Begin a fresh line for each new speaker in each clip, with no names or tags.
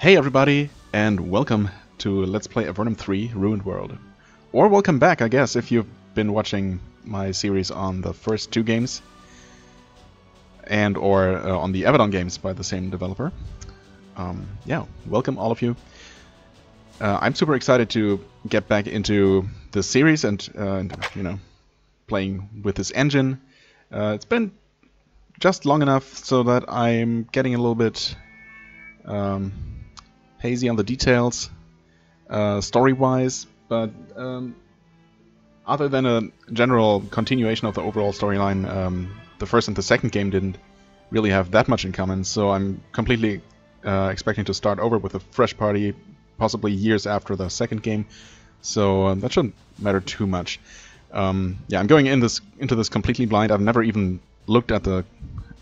Hey everybody, and welcome to Let's Play Avernum 3 Ruined World. Or welcome back, I guess, if you've been watching my series on the first two games. And or uh, on the Abaddon games by the same developer. Um, yeah, welcome all of you. Uh, I'm super excited to get back into the series and, uh, and you know, playing with this engine. Uh, it's been just long enough so that I'm getting a little bit um, hazy on the details, uh, story-wise, but um, other than a general continuation of the overall storyline, um, the first and the second game didn't really have that much in common, so I'm completely uh, expecting to start over with a fresh party, possibly years after the second game, so uh, that shouldn't matter too much. Um, yeah, I'm going in this into this completely blind. I've never even looked at the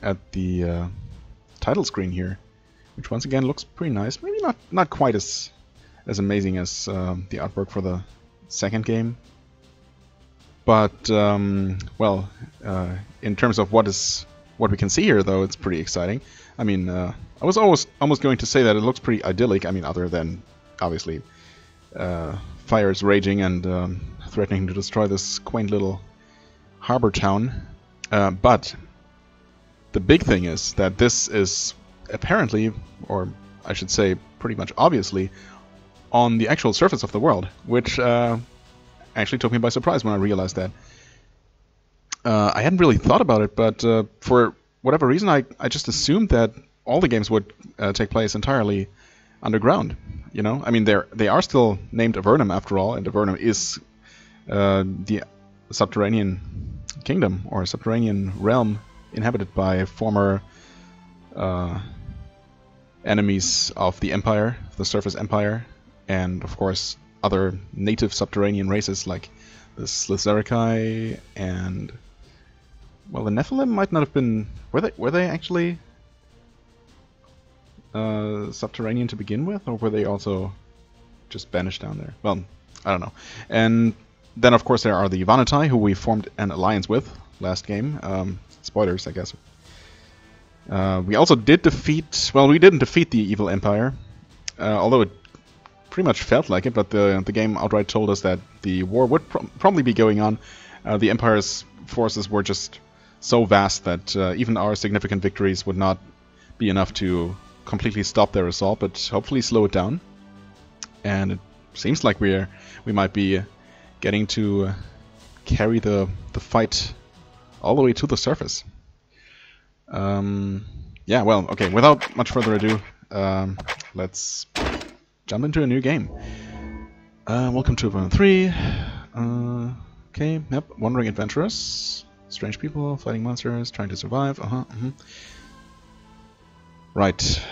at the uh, title screen here, which once again looks pretty nice. Maybe not not quite as as amazing as uh, the artwork for the second game, but um, well, uh, in terms of what is what we can see here, though, it's pretty exciting. I mean, uh, I was almost almost going to say that it looks pretty idyllic. I mean, other than obviously uh, fires raging and um, threatening to destroy this quaint little harbor town. Uh, but the big thing is that this is apparently, or I should say pretty much obviously, on the actual surface of the world, which uh, actually took me by surprise when I realized that. Uh, I hadn't really thought about it, but uh, for whatever reason, I, I just assumed that all the games would uh, take place entirely underground. You know, I mean, they're they are still named Avernum after all, and Avernum is uh, the subterranean kingdom or subterranean realm inhabited by former uh, enemies of the Empire, the Surface Empire, and of course other native subterranean races like the Slithzerikai and well, the Nephilim might not have been. Were they? Were they actually uh, subterranean to begin with, or were they also just banished down there? Well, I don't know. And then, of course, there are the Vahnatai, who we formed an alliance with last game. Um, spoilers, I guess. Uh, we also did defeat. Well, we didn't defeat the evil empire, uh, although it pretty much felt like it. But the the game outright told us that the war would pro probably be going on. Uh, the empire's forces were just so vast that uh, even our significant victories would not be enough to completely stop their assault, but hopefully slow it down. And it seems like we're we might be getting to carry the the fight all the way to the surface. Um, yeah, well, okay. Without much further ado, um, let's jump into a new game. Uh, welcome to Avernum 3. Uh, okay, yep. Wandering adventurers, strange people, fighting monsters, trying to survive. Uh huh. Uh -huh. Right.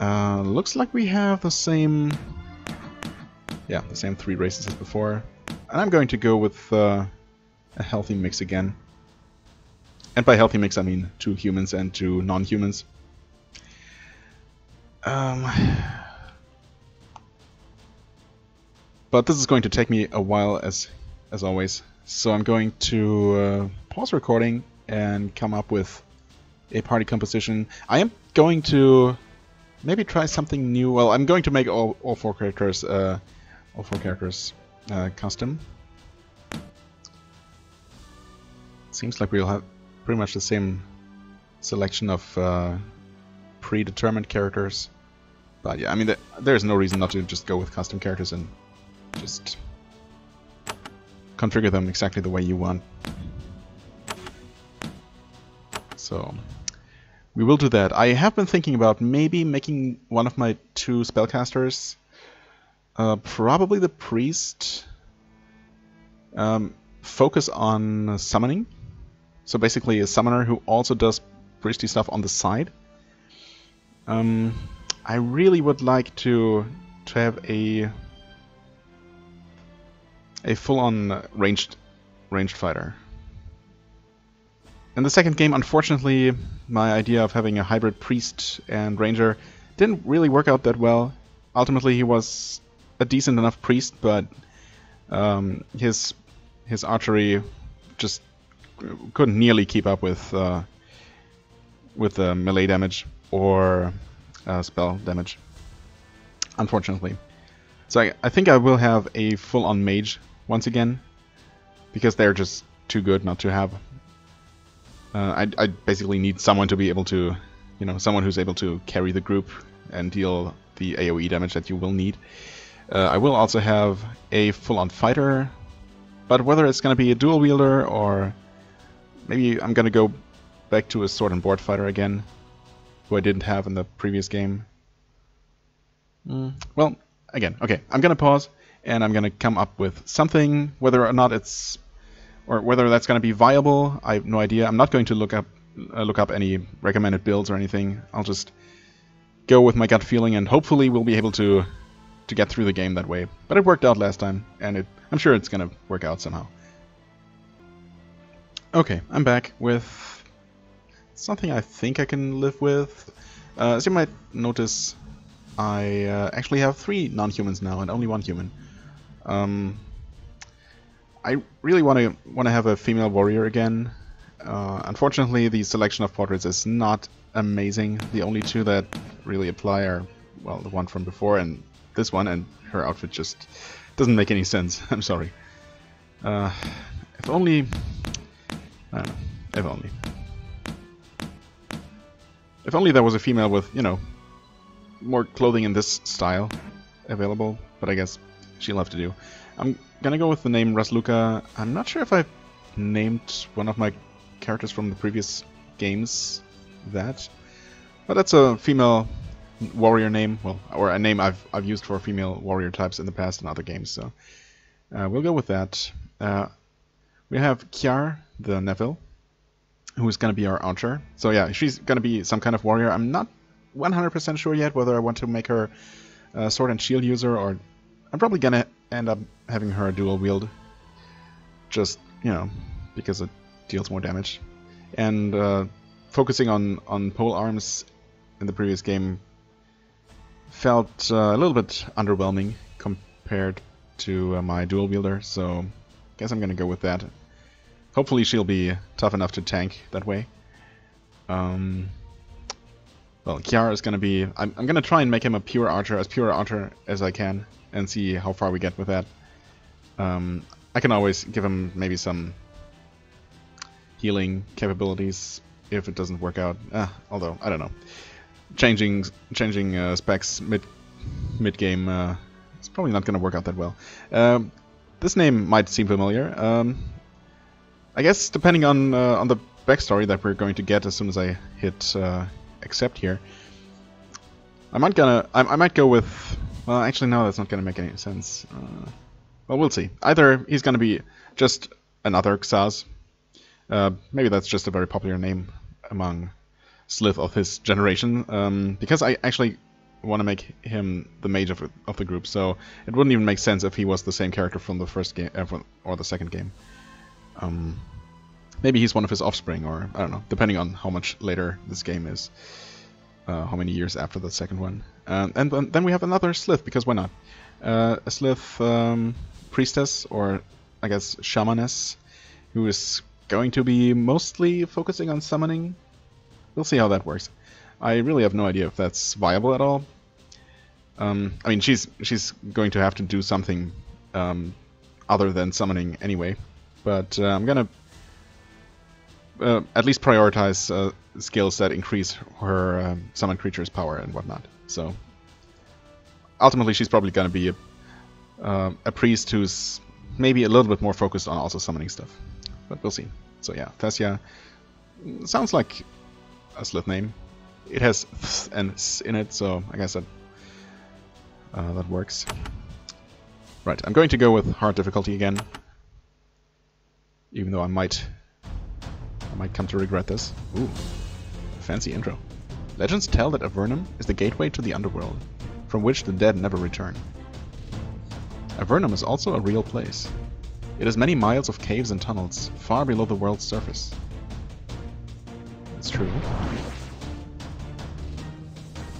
Uh, looks like we have the same. Yeah, the same three races as before. And I'm going to go with uh, a healthy mix again. And by healthy mix, I mean two humans and two non-humans. Um, but this is going to take me a while, as as always. So I'm going to uh, pause recording and come up with a party composition. I am going to maybe try something new. Well, I'm going to make all, all four characters uh, all four characters uh, custom. Seems like we'll have pretty much the same selection of uh, predetermined characters. But yeah, I mean, there's no reason not to just go with custom characters and just configure them exactly the way you want. So, we will do that. I have been thinking about maybe making one of my two spellcasters, uh, probably the priest, um, focus on summoning. So basically a summoner who also does priesty stuff on the side. Um, I really would like to to have a a full-on ranged ranged fighter. In the second game, unfortunately, my idea of having a hybrid priest and ranger didn't really work out that well. Ultimately, he was a decent enough priest, but um, his his archery just couldn't nearly keep up with uh, with the melee damage or uh, spell damage. unfortunately. So I, I think I will have a full-on mage once again, because they're just too good not to have. Uh, I, I basically need someone to be able to, you know, someone who's able to carry the group and deal the AoE damage that you will need. Uh, I will also have a full-on fighter, but whether it's going to be a dual wielder or maybe I'm going to go back to a sword and board fighter again, who I didn't have in the previous game. Mm, well, again, okay, I'm going to pause and I'm going to come up with something, whether or not it's or whether that's going to be viable, I have no idea. I'm not going to look up uh, look up any recommended builds or anything. I'll just go with my gut feeling and hopefully we'll be able to to get through the game that way. But it worked out last time and it I'm sure it's going to work out somehow. Okay, I'm back with something I think I can live with. Uh, as you might notice, I uh, actually have three non-humans now and only one human. Um, I really want to want to have a female warrior again. Uh, unfortunately, the selection of portraits is not amazing. The only two that really apply are, well, the one from before and this one, and her outfit just doesn't make any sense. I'm sorry. Uh, if only... I know. If only. If only there was a female with, you know, more clothing in this style available, but I guess she'll have to do. I'm gonna go with the name Rasluka. I'm not sure if I've named one of my characters from the previous games that, but that's a female warrior name, well, or a name I've I've used for female warrior types in the past in other games. So uh, we'll go with that. Uh, we have Kiar, the Nephil, who's gonna be our archer. So yeah, she's gonna be some kind of warrior. I'm not 100% sure yet whether I want to make her a sword and shield user or I'm probably gonna end up having her dual wield. Just, you know, because it deals more damage. And uh, focusing on, on pole arms in the previous game felt uh, a little bit underwhelming compared to uh, my dual wielder, so I guess I'm gonna go with that. Hopefully she'll be tough enough to tank that way. Um, well, Kiara is gonna be... I'm, I'm gonna try and make him a pure archer, as pure archer as I can, and see how far we get with that. Um, I can always give him maybe some healing capabilities if it doesn't work out. Ah, although, I don't know. Changing changing uh, specs mid mid game uh, it's probably not going to work out that well. Um, this name might seem familiar. Um, I guess depending on uh, on the backstory that we're going to get as soon as I hit uh, accept here, I might gonna I, I might go with well, actually, no, that's not going to make any sense. Uh, well, we'll see. Either he's going to be just another Xaz. Uh, maybe that's just a very popular name among Slith of his generation. Um, because I actually want to make him the mage of, of the group, so it wouldn't even make sense if he was the same character from the first game uh, or the second game. Um, maybe he's one of his offspring, or I don't know, depending on how much later this game is uh, how many years after the second one. Uh, and then we have another Slith, because why not? Uh, a Slith um, priestess, or I guess shamaness, who is going to be mostly focusing on summoning. We'll see how that works. I really have no idea if that's viable at all. Um, I mean, she's she's going to have to do something um, other than summoning anyway. But uh, I'm gonna uh, at least prioritize uh, skills that increase her um, summon creature's power and whatnot. So ultimately, she's probably to be a, uh, a priest who's maybe a little bit more focused on also summoning stuff. But we'll see. So yeah, Thessia sounds like a Slith name. It has th and s in it, so I guess that uh, that works. Right, I'm going to go with hard difficulty again. Even though I might I might come to regret this. Ooh, fancy intro. Legends tell that Avernum is the gateway to the underworld, from which the dead never return. Avernum is also a real place. It has many miles of caves and tunnels, far below the world's surface. It's true.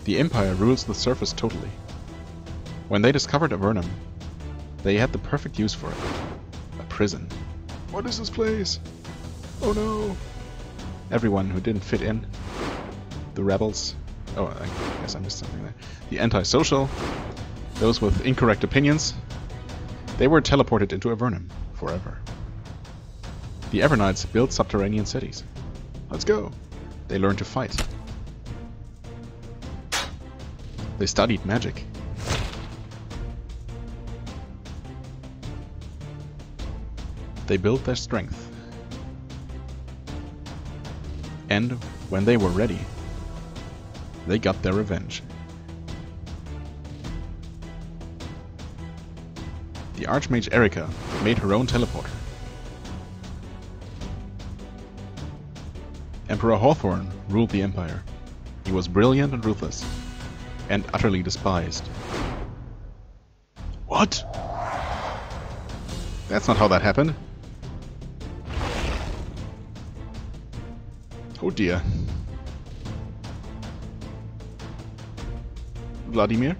The Empire rules the surface totally. When they discovered Avernum, they had the perfect use for it. A prison. What is this place? Oh no! Everyone who didn't fit in. The rebels. Oh, I guess I missed something there. The antisocial. those with incorrect opinions, they were teleported into Avernum forever. The Avernites built subterranean cities. Let's go! They learned to fight. They studied magic. They built their strength. And when they were ready, they got their revenge. The Archmage Erika made her own teleporter. Emperor Hawthorne ruled the Empire. He was brilliant and ruthless, and utterly despised. What? That's not how that happened. Oh dear. Vladimir?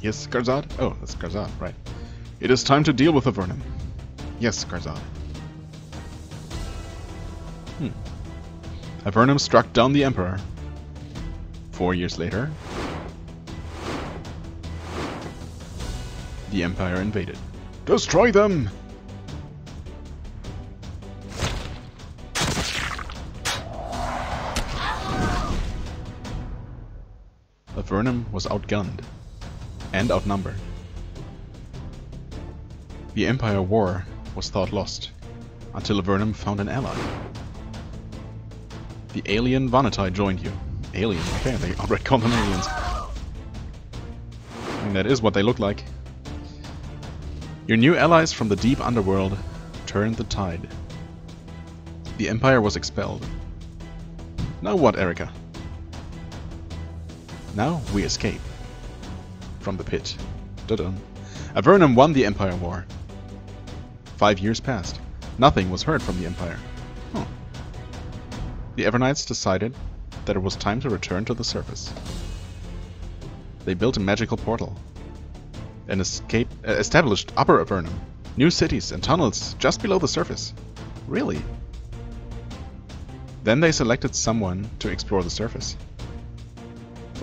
Yes, Garzahd? Oh, that's Garzahd, right. It is time to deal with Avernum. Yes, Garzahd. Hmm. Avernum struck down the Emperor. Four years later, the Empire invaded. Destroy them! Was outgunned and outnumbered. The Empire War was thought lost, until Avernum found an ally. The alien Vahnatai joined you. Alien, okay, they already call them aliens. Mean, that is what they look like. Your new allies from the deep underworld turned the tide. The Empire was expelled. Now what, Erika? Now we escape. From the pit. Dun-dun. Avernum won the Empire War. Five years passed. Nothing was heard from the Empire. Huh. The Avernites decided that it was time to return to the surface. They built a magical portal and escape, uh, established Upper Avernum, new cities and tunnels just below the surface. Really? Then they selected someone to explore the surface.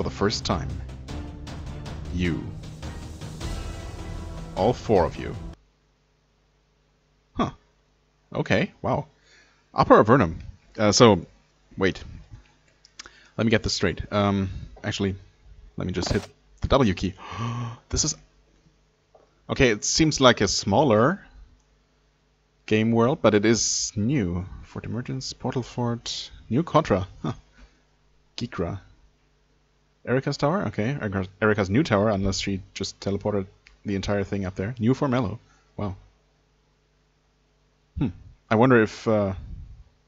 For the first time. You. All four of you. Huh. Okay, wow. Upper Avernum. Uh, so, wait. Let me get this straight. Um, actually, let me just hit the W key. this is... Okay, it seems like a smaller game world, but it is new. Fort Emergence, Portal Fort, New Contra. Huh. Geekra. Erika's tower? Okay, Erika's new tower, unless she just teleported the entire thing up there. New Formello. Wow. Hmm. I wonder if... Uh...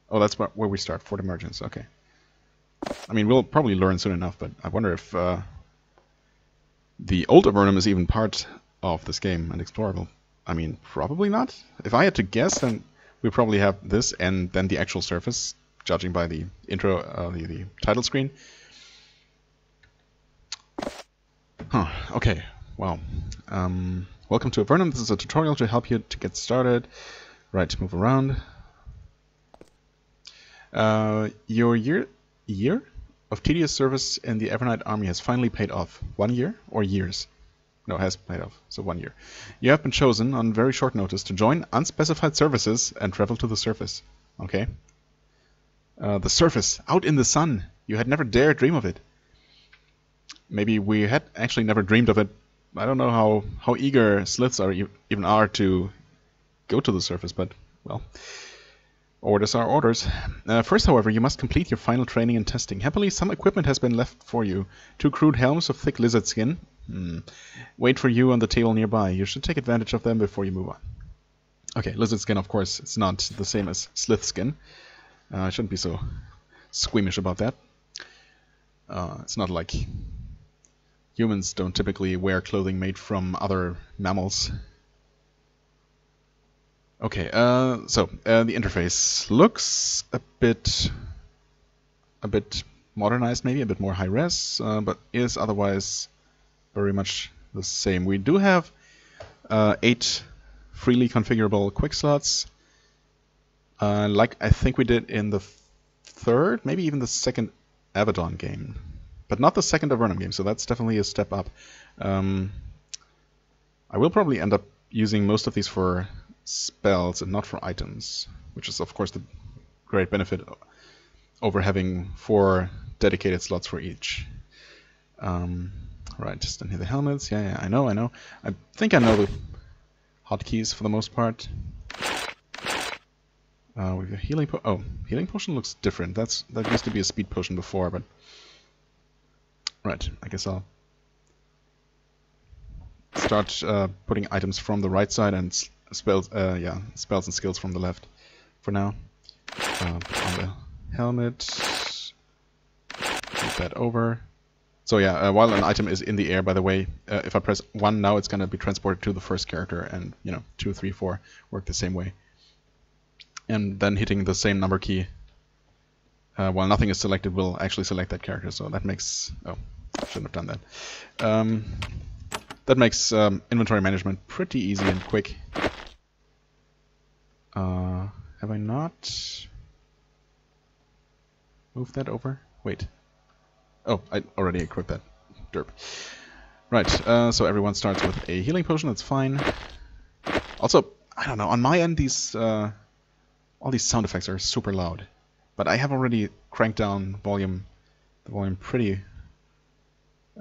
Oh, that's where we start. Fort Emergence. Okay. I mean, we'll probably learn soon enough, but I wonder if uh, the old Avernum is even part of this game and explorable. I mean, probably not. If I had to guess, then we probably have this and then the actual surface, judging by the intro, uh, the, the title screen. Huh, okay, wow. Um, welcome to Avernum. This is a tutorial to help you to get started. Right, move around. Uh, your year year of tedious service in the Avernite army has finally paid off. One year or years? No, has paid off. So one year. You have been chosen on very short notice to join unspecified services and travel to the surface. Okay. Uh, the surface, out in the sun. You had never dared dream of it. Maybe we had actually never dreamed of it. I don't know how, how eager Sliths are even are to go to the surface, but well. Orders are orders. Uh, first, however, you must complete your final training and testing. Happily, some equipment has been left for you. Two crude helms of thick lizard skin. Hmm. Wait for you on the table nearby. You should take advantage of them before you move on. Okay, lizard skin, of course, it's not the same as slith skin. Uh, I shouldn't be so squeamish about that. Uh, it's not like humans don't typically wear clothing made from other mammals. Okay, uh, so uh, the interface looks a bit, a bit modernized, maybe a bit more high res, uh, but is otherwise very much the same. We do have uh, eight freely configurable quick slots, uh, like I think we did in the third, maybe even the second Abaddon game. But not the second Avernum game, so that's definitely a step up. Um, I will probably end up using most of these for spells and not for items, which is of course the great benefit over having four dedicated slots for each. Um, right, just in here the helmets. Yeah, yeah, I know, I know. I think I know the hotkeys for the most part. Uh, we have a healing po oh, healing potion looks different. That's that used to be a speed potion before, but right. I guess I'll start uh, putting items from the right side and spells, uh, yeah, spells and skills from the left for now. Uh, on the helmet, move that over. So yeah, uh, while an item is in the air, by the way, uh, if I press 1 now, it's going to be transported to the first character, and, you know, 2, 3, 4 work the same way. And then hitting the same number key uh, while nothing is selected will actually select that character, so that makes... Oh, shouldn't have done that. Um, that makes um, inventory management pretty easy and quick. Uh, have I not moved that over? Wait. Oh, I already equipped that. Derp. Right, uh, so everyone starts with a healing potion, that's fine. Also, I don't know, on my end these uh, all these sound effects are super loud. But I have already cranked down volume the volume pretty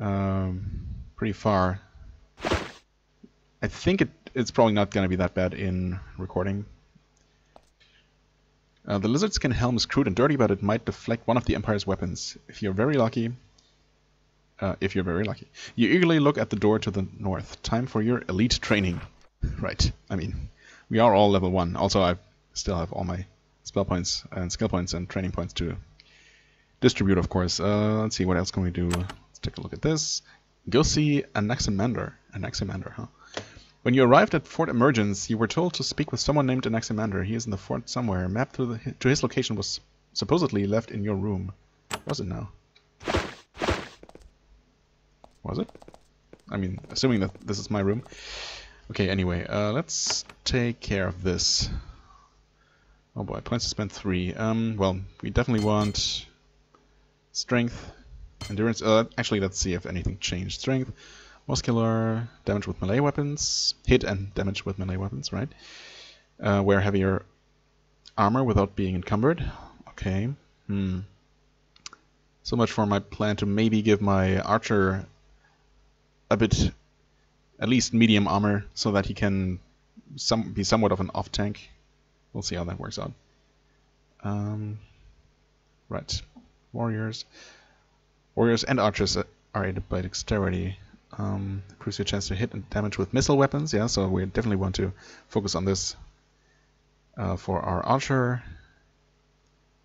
um, pretty far. I think it, it's probably not going to be that bad in recording. Uh, the lizard skin helm is crude and dirty, but it might deflect one of the Empire's weapons. If you're very lucky, uh, if you're very lucky. You eagerly look at the door to the north. Time for your elite training. right. I mean, we are all level 1. Also, I still have all my spell points and skill points and training points to distribute, of course. Uh, let's see, what else can we do? Let's take a look at this. Go see Anaximander. Anaximander, huh? When you arrived at Fort Emergence, you were told to speak with someone named Anaximander. He is in the fort somewhere. A Map to, the, to his location was supposedly left in your room. Was it now? Was it? I mean, assuming that this is my room. Okay, anyway, uh, let's take care of this. Oh boy, points to spend three. Um, well, we definitely want strength, endurance. Uh, actually, let's see if anything changed. Strength, Muscular, damage with melee weapons, hit and damage with melee weapons, right? Uh, wear heavier armor without being encumbered. Okay. Hmm. So much for my plan to maybe give my archer a bit, at least medium armor, so that he can some be somewhat of an off tank. We'll see how that works out. Um, right. Warriors. Warriors and archers are aided by dexterity. Um, increase your chance to hit and damage with missile weapons. Yeah, so we definitely want to focus on this uh, for our archer.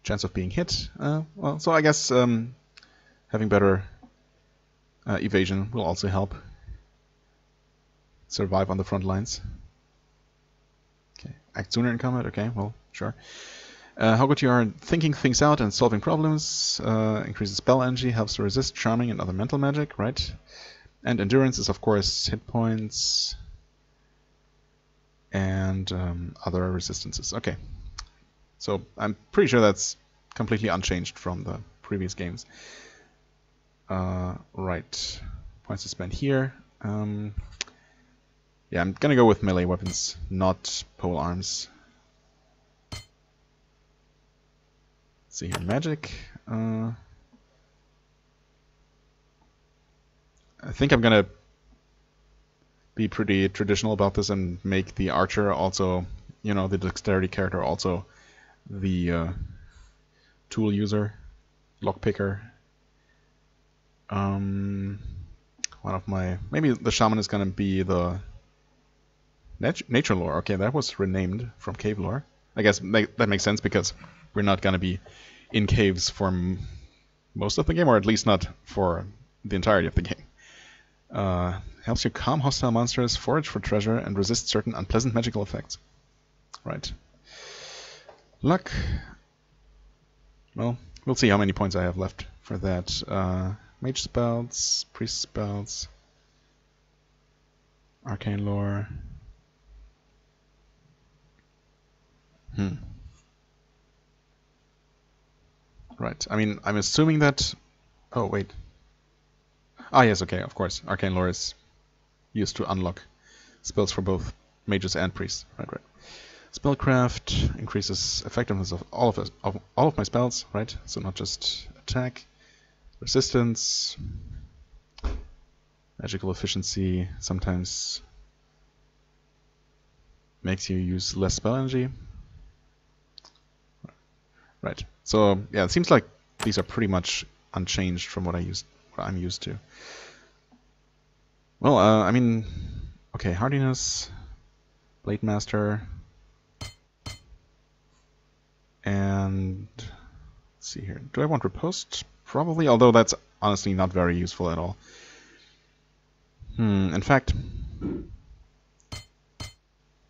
Chance of being hit. Uh, well, so I guess um, having better uh, evasion will also help survive on the front lines. Okay, act sooner in combat. Okay, well, sure. Uh, how good you are thinking things out and solving problems. Uh, increases spell energy, helps to resist charming and other mental magic, right? And endurance is, of course, hit points and um, other resistances. Okay. So I'm pretty sure that's completely unchanged from the previous games. Uh, right. Points to spend here. Um, yeah, I'm gonna go with melee weapons, not pole arms. Let's see here, magic. Uh, I think I'm gonna be pretty traditional about this and make the archer also, you know, the dexterity character also the uh, tool user, lockpicker. Um, one of my maybe the shaman is gonna be the nat nature lore. Okay, that was renamed from cave lore. I guess that makes sense because we're not gonna be in caves for most of the game, or at least not for the entirety of the game. Uh, helps you calm hostile monsters, forage for treasure, and resist certain unpleasant magical effects. Right. Luck. Well, we'll see how many points I have left for that. Uh, mage spells, priest spells, arcane lore. Hmm. Right. I mean, I'm assuming that. Oh wait. Ah, yes, okay, of course. Arcane Lore is used to unlock spells for both mages and priests. Right, right. Spellcraft increases effectiveness of all of, us, of all of my spells, right? So not just attack, resistance, magical efficiency. Sometimes makes you use less spell energy. Right. So yeah, it seems like these are pretty much unchanged from what I used, what I'm used to. Well, uh, I mean, okay, hardiness, blade master, and let's see here. Do I want riposte? Probably, although that's honestly not very useful at all. Hmm. In fact,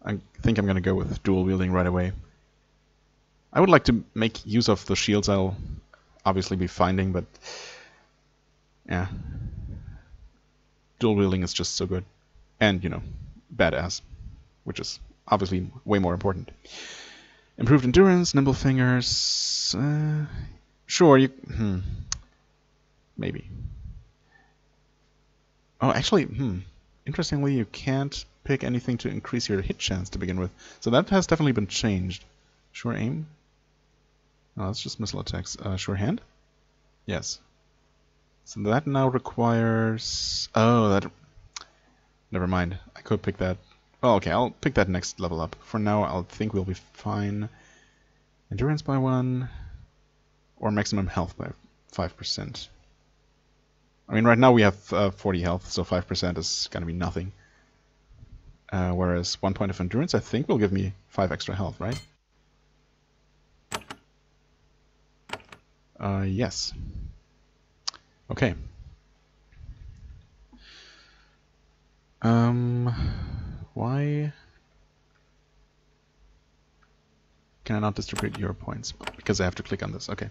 I think I'm going to go with dual wielding right away. I would like to make use of the shields I'll obviously be finding, but yeah. Dual wielding is just so good. And, you know, badass, which is obviously way more important. Improved endurance, nimble fingers. Uh, sure, you. Hmm. Maybe. Oh, actually, hmm. Interestingly, you can't pick anything to increase your hit chance to begin with. So that has definitely been changed. Sure aim? Oh, that's just missile attacks. Uh, sure hand? Yes. So that now requires... Oh, that... Never mind. I could pick that. Oh, okay, I'll pick that next level up. For now, I'll think we'll be fine. Endurance by 1, or maximum health by 5%. I mean, right now we have uh, 40 health, so 5% is going to be nothing. Uh, whereas one point of endurance, I think, will give me five extra health, right? Uh, yes. Okay. Um, why can I not distribute your points? Because I have to click on this. Okay.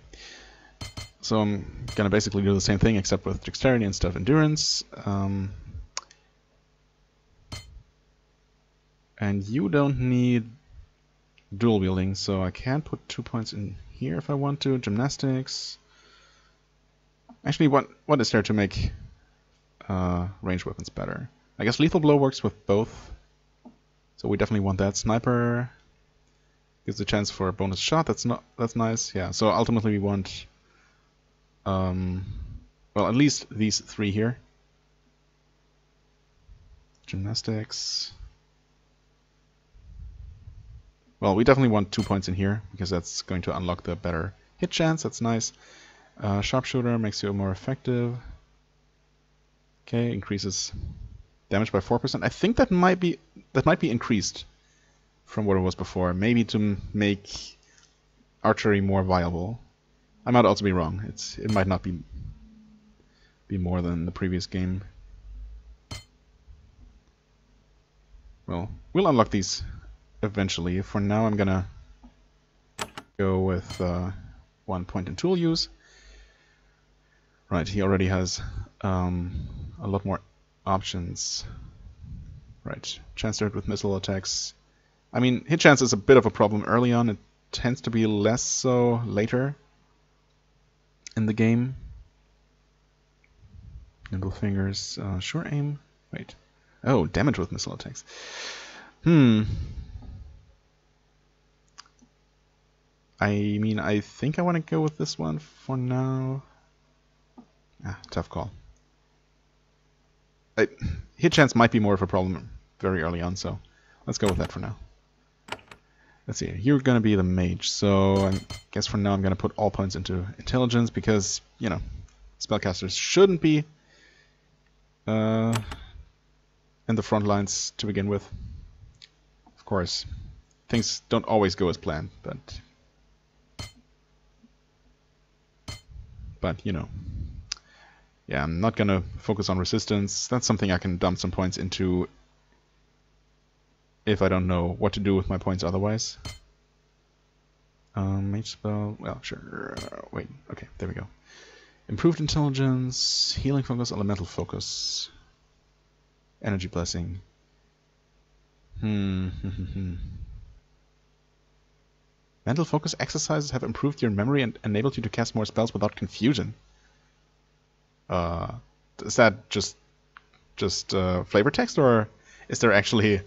So I'm gonna basically do the same thing except with dexterity instead of endurance. Um, And you don't need dual wielding, so I can't put two points in here if I want to. Gymnastics. Actually, what what is there to make uh, range weapons better? I guess lethal blow works with both, so we definitely want that. Sniper gives a chance for a bonus shot. That's not that's nice. Yeah. So ultimately we want, um, well, at least these three here. Gymnastics. Well, we definitely want two points in here, because that's going to unlock the better hit chance, that's nice. Uh, sharpshooter makes you more effective. Okay, increases damage by 4%. I think that might be that might be increased from what it was before. Maybe to make archery more viable. I might also be wrong. It's it might not be be more than the previous game. Well, we'll unlock these eventually. For now, I'm gonna go with uh, one point in tool use. Right, he already has um, a lot more options. Right, chance to hit with missile attacks. I mean, hit chance is a bit of a problem early on. It tends to be less so later in the game. Nimble fingers, uh, sure aim. Wait. Oh, damage with missile attacks. Hmm. I mean, I think I want to go with this one for now. Ah, tough call. I, hit chance might be more of a problem very early on, so let's go with that for now. Let's see, you're going to be the mage, so I guess for now I'm going to put all points into intelligence because, you know, spellcasters shouldn't be uh, in the front lines to begin with. Of course, things don't always go as planned, but but you know. Yeah, I'm not gonna focus on resistance. That's something I can dump some points into if I don't know what to do with my points otherwise. Um, mage spell, well, sure, wait, okay, there we go. Improved intelligence, healing focus, elemental focus, energy blessing. Hmm, hmm, hmm, hmm. Mental focus exercises have improved your memory and enabled you to cast more spells without confusion. Uh, is that just just uh, flavor text, or is there actually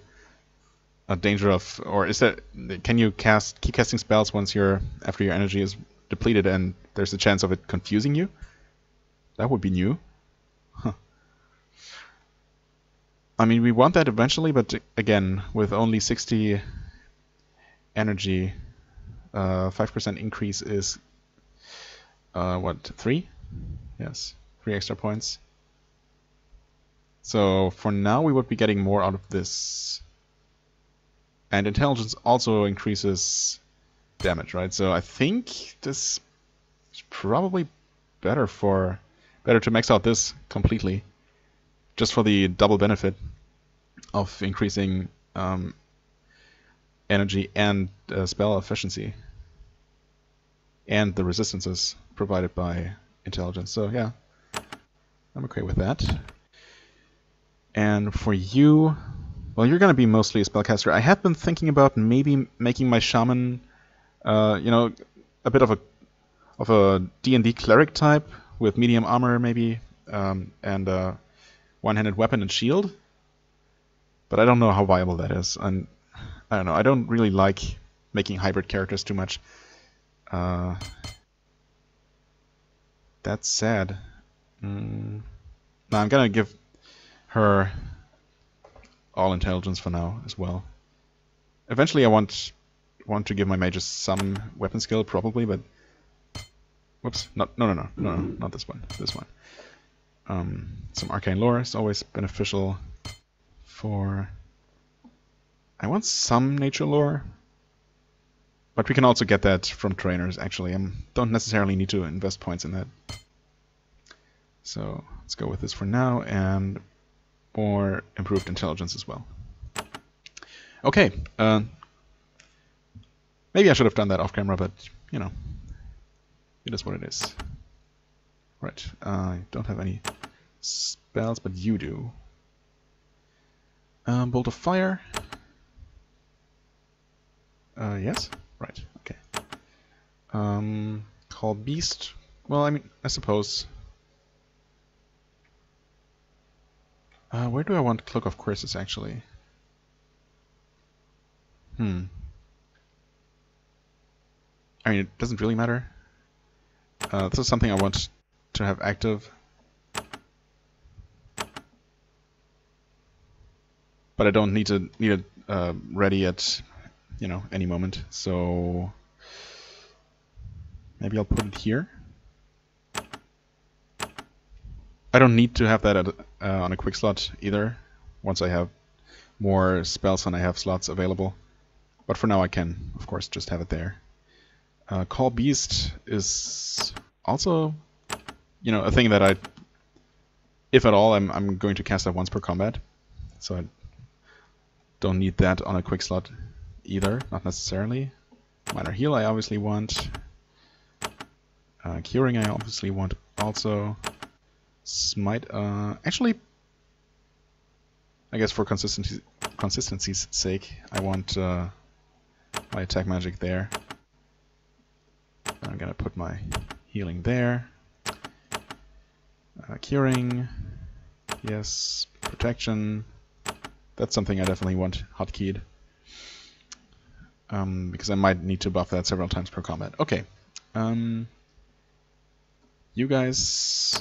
a danger of, or is that can you cast keep casting spells once your after your energy is depleted, and there's a chance of it confusing you? That would be new. I mean, we want that eventually, but again, with only 60 energy, 5% uh, increase is uh, what three? Yes, three extra points. So for now, we would be getting more out of this. And intelligence also increases damage, right? So I think this is probably better for better to max out this completely, just for the double benefit of increasing um, energy and uh, spell efficiency, and the resistances provided by intelligence. So yeah, I'm okay with that. And for you, well, you're going to be mostly a spellcaster. I have been thinking about maybe making my shaman, uh, you know, a bit of a of a D&D cleric type with medium armor maybe, um, and a one-handed weapon and shield. But I don't know how viable that is. And I don't know. I don't really like making hybrid characters too much. Uh, that's sad. Mm. No, I'm gonna give her all intelligence for now as well. Eventually, I want want to give my mages some weapon skill, probably, but whoops, not no no no no no not this one, this one. Um, some arcane lore is always beneficial for. I want some nature lore, but we can also get that from trainers, actually. I don't necessarily need to invest points in that. So let's go with this for now, and more improved intelligence as well. Okay, uh, maybe I should have done that off camera, but, you know, it is what it is. Right, uh, I don't have any spells, but you do. Um, Bolt of Fire. Uh, yes? Right, okay. Um, call Beast. Well, I mean, I suppose. Uh, where do I want Cloak of Curses, actually? Hmm. I mean, it doesn't really matter. Uh, this is something I want to have active. But I don't need to need it uh, ready at you know, any moment. So maybe I'll put it here. I don't need to have that at, uh, on a quick slot either, once I have more spells and I have slots available. But for now I can, of course, just have it there. Uh, Call Beast is also, you know, a thing that I, if at all, I'm, I'm going to cast that once per combat. So I don't need that on a quick slot either, not necessarily. Minor heal I obviously want. Uh, curing I obviously want also. Smite, uh, actually, I guess for consistency, consistency's sake, I want uh, my attack magic there. I'm gonna put my healing there. Uh, curing, yes, protection. That's something I definitely want hotkeyed um, because I might need to buff that several times per combat. Okay. Um, you guys...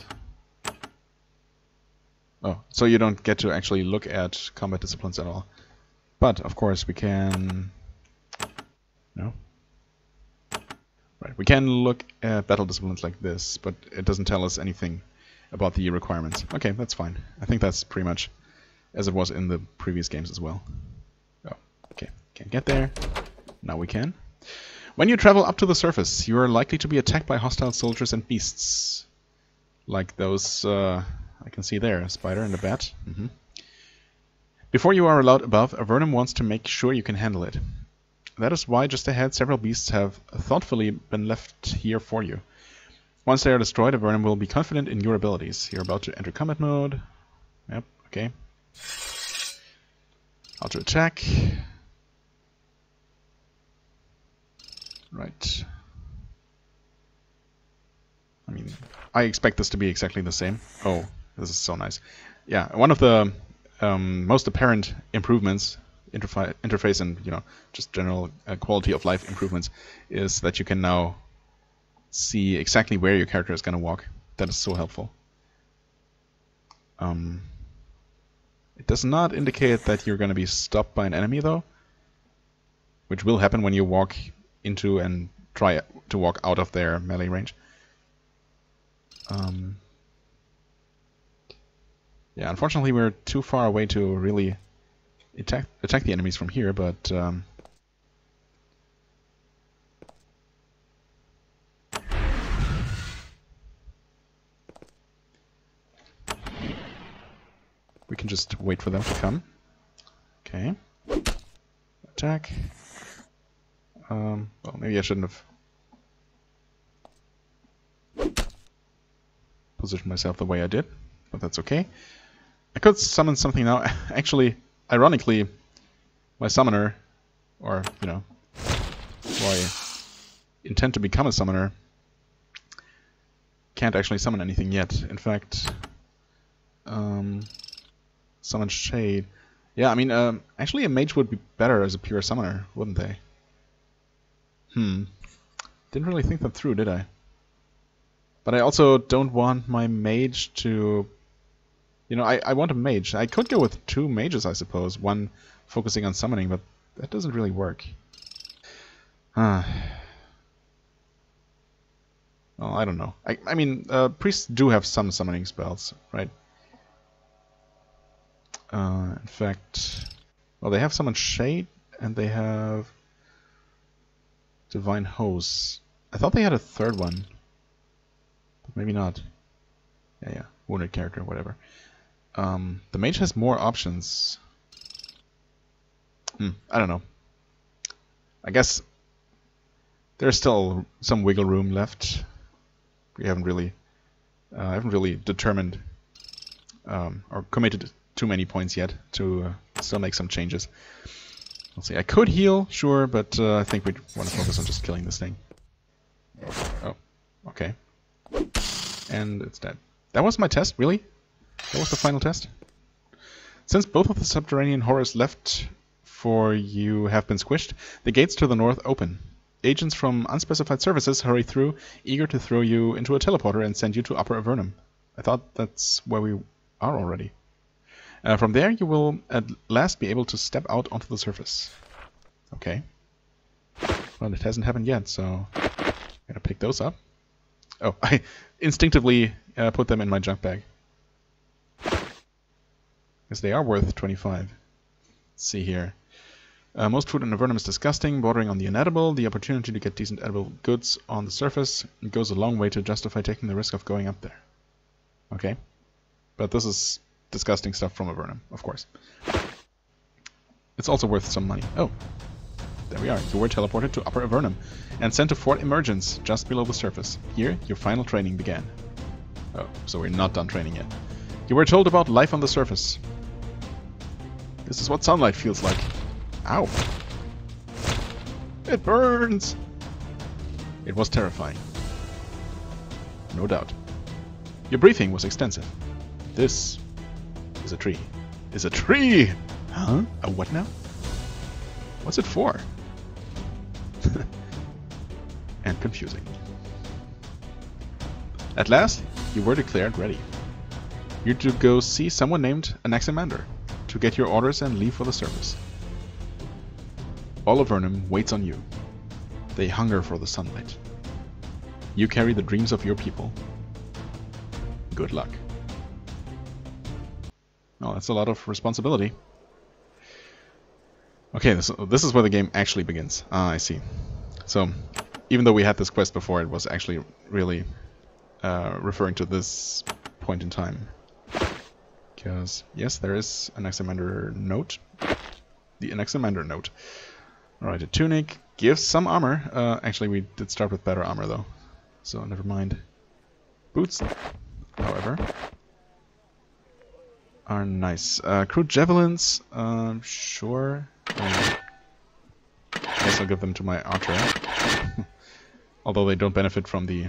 Oh, so you don't get to actually look at combat disciplines at all. But, of course, we can... No? Right, we can look at battle disciplines like this, but it doesn't tell us anything about the requirements. Okay, that's fine. I think that's pretty much as it was in the previous games as well. Oh, okay. Can't get there. Now we can. When you travel up to the surface, you are likely to be attacked by hostile soldiers and beasts. Like those uh, I can see there, a spider and a bat. Mm -hmm. Before you are allowed above, Avernum wants to make sure you can handle it. That is why just ahead several beasts have thoughtfully been left here for you. Once they are destroyed, Avernum will be confident in your abilities. You're about to enter combat mode. Yep, okay. Auto attack. Right. I mean, I expect this to be exactly the same. Oh, This is so nice. Yeah, one of the um, most apparent improvements, interfa interface and you know just general uh, quality of life improvements, is that you can now see exactly where your character is going to walk. That is so helpful. Um, it does not indicate that you're going to be stopped by an enemy though, which will happen when you walk into and try to walk out of their melee range. Um, yeah, unfortunately we're too far away to really attack attack the enemies from here, but um, we can just wait for them to come. Okay. Attack. Um, well, maybe I shouldn't have positioned myself the way I did, but that's okay. I could summon something now. Actually, ironically, my summoner, or, you know, who I intend to become a summoner, can't actually summon anything yet. In fact, um, summon Shade. Yeah, I mean, um, actually a mage would be better as a pure summoner, wouldn't they? Hmm. Didn't really think that through, did I? But I also don't want my mage to you know, I, I want a mage. I could go with two mages, I suppose. One focusing on summoning, but that doesn't really work. Uh, well, I don't know. I, I mean, uh, priests do have some summoning spells, right? Uh, in fact, well, they have Summon Shade, and they have Divine Host. I thought they had a third one. But maybe not. Yeah, yeah. Wounded character, whatever. Um, the mage has more options. Hmm, I don't know. I guess there's still some wiggle room left. We haven't really, uh, I haven't really determined um, or committed too many points yet to uh, still make some changes. Let's see. I could heal, sure, but uh, I think we want to focus on just killing this thing. Oh, okay. And it's dead. That was my test, really? That was the final test. Since both of the subterranean horrors left for you have been squished, the gates to the north open. Agents from unspecified services hurry through, eager to throw you into a teleporter and send you to Upper Avernum. I thought that's where we are already. Uh, from there, you will at last be able to step out onto the surface. Okay. Well, it hasn't happened yet, so I'm gonna pick those up. Oh, I instinctively uh, put them in my junk bag. Because they are worth 25. Let's see here. Uh, most food in Avernum is disgusting, bordering on the inedible. The opportunity to get decent edible goods on the surface goes a long way to justify taking the risk of going up there. Okay. But this is disgusting stuff from Avernum, of course. It's also worth some money. Oh, there we are. You were teleported to Upper Avernum and sent to Fort Emergence, just below the surface. Here, your final training began. Oh, so we're not done training yet. You were told about life on the surface. This is what sunlight feels like. Ow. It burns! It was terrifying. No doubt. Your briefing was extensive. This is a tree. Is a tree! Huh? A what now? What's it for? and confusing. At last, you were declared ready. You're to go see someone named Anaximander to get your orders and leave for the surface. All of Avernum waits on you. They hunger for the sunlight. You carry the dreams of your people. Good luck. Oh, that's a lot of responsibility. Okay, this, this is where the game actually begins. Ah, I see. So, even though we had this quest before, it was actually really uh, referring to this point in time. Because, yes, there is an Anaximander note. The Anaximander note. Alright, a tunic gives some armor. Uh, actually, we did start with better armor, though. So, never mind. Boots, however, are nice. Uh, crude javelins, uh, sure. I guess I'll give them to my archer. Although they don't benefit from the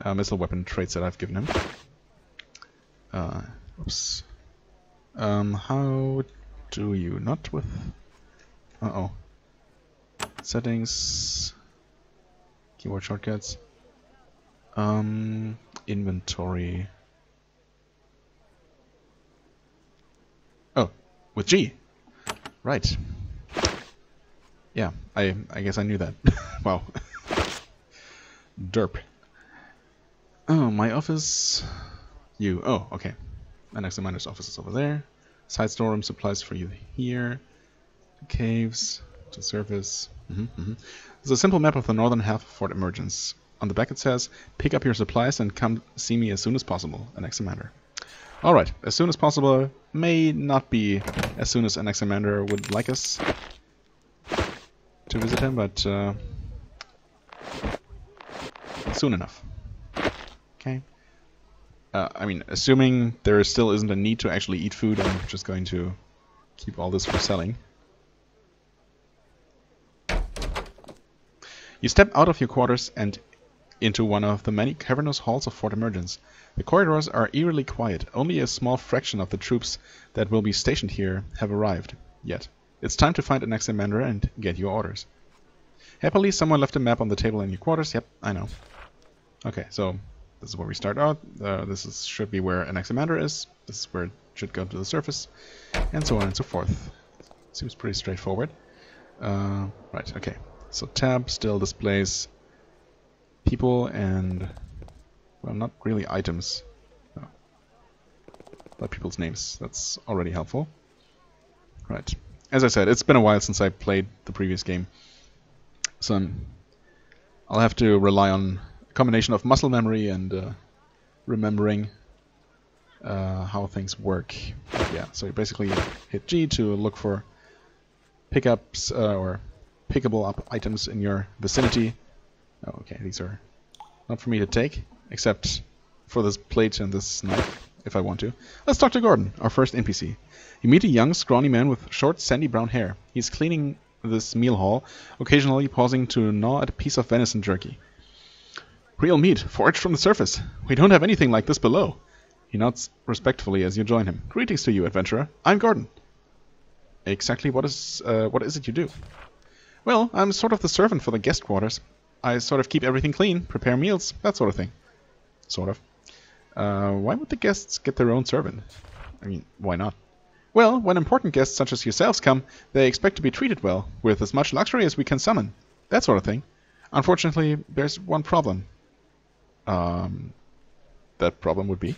uh, missile weapon traits that I've given him. Uh, oops. Um, how do you not with... Uh-oh. Settings... Keyboard shortcuts. Um, inventory. With G. Right. Yeah, I I guess I knew that. wow. Derp. Oh, my office. You. Oh, okay. Anaximander's office is over there. Side storeroom supplies for you here. Caves to surface. Mm -hmm, mm -hmm. A simple map of the northern half of Fort Emergence. On the back it says, pick up your supplies and come see me as soon as possible, Anaximander. Alright, as soon as possible may not be as soon as Anaximander would like us to visit him, but uh, soon enough. Okay. Uh, I mean, assuming there still isn't a need to actually eat food, I'm just going to keep all this for selling. You step out of your quarters and into one of the many cavernous halls of Fort Emergence. The corridors are eerily quiet. Only a small fraction of the troops that will be stationed here have arrived yet. It's time to find Anaximander and get your orders. Happily, someone left a map on the table in your quarters. Yep, I know. Okay, so this is where we start out. Uh, this is, should be where Anaximander is. This is where it should go to the surface. And so on and so forth. Seems pretty straightforward. Uh, right, okay. So tab still displays people and, well, not really items, no. but people's names. That's already helpful. Right. As I said, it's been a while since I played the previous game, so I'm, I'll have to rely on a combination of muscle memory and uh, remembering uh, how things work. Yeah, so you basically hit G to look for pickups uh, or pickable up items in your vicinity Oh, okay, these are not for me to take, except for this plate and this knife, if I want to. Let's talk to Gordon, our first NPC. You meet a young, scrawny man with short, sandy brown hair. He's cleaning this meal hall, occasionally pausing to gnaw at a piece of venison jerky. Real meat, foraged from the surface. We don't have anything like this below. He nods respectfully as you join him. Greetings to you, adventurer. I'm Gordon. Exactly what is uh, what is it you do? Well, I'm sort of the servant for the guest quarters. I sort of keep everything clean, prepare meals, that sort of thing. Sort of. Uh, why would the guests get their own servant? I mean, why not? Well, when important guests such as yourselves come, they expect to be treated well, with as much luxury as we can summon. That sort of thing. Unfortunately, there's one problem. Um, that problem would be?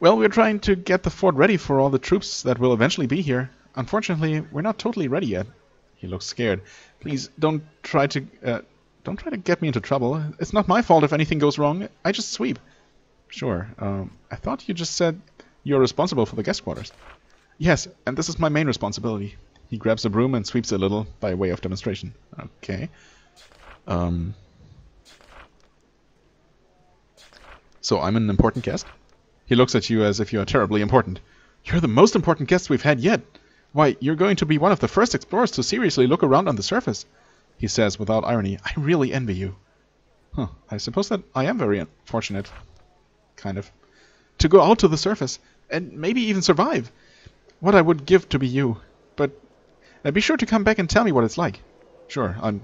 Well, we're trying to get the fort ready for all the troops that will eventually be here. Unfortunately, we're not totally ready yet. He looks scared. Please, don't try to... Uh, don't try to get me into trouble. It's not my fault if anything goes wrong. I just sweep. Sure. Um, I thought you just said you're responsible for the guest quarters. Yes, and this is my main responsibility. He grabs a broom and sweeps a little by way of demonstration. Okay. Um. So I'm an important guest? He looks at you as if you are terribly important. You're the most important guest we've had yet. Why, you're going to be one of the first explorers to seriously look around on the surface he says without irony. I really envy you. Huh, I suppose that I am very unfortunate. Kind of. To go out to the surface, and maybe even survive. What I would give to be you. But uh, be sure to come back and tell me what it's like. Sure, I'm...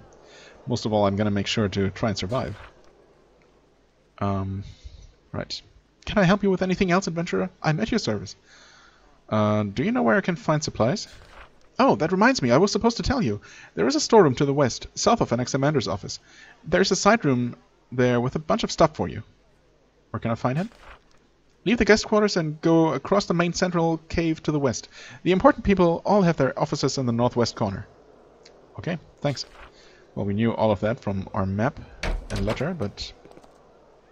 Most of all, I'm gonna make sure to try and survive. Um, right. Can I help you with anything else, adventurer? I'm at your service. Uh, do you know where I can find supplies? Oh, that reminds me, I was supposed to tell you. There is a storeroom to the west, south of Anaximander's office. There's a side room there with a bunch of stuff for you. Where can I find him? Leave the guest quarters and go across the main central cave to the west. The important people all have their offices in the northwest corner. Okay, thanks. Well, we knew all of that from our map and letter, but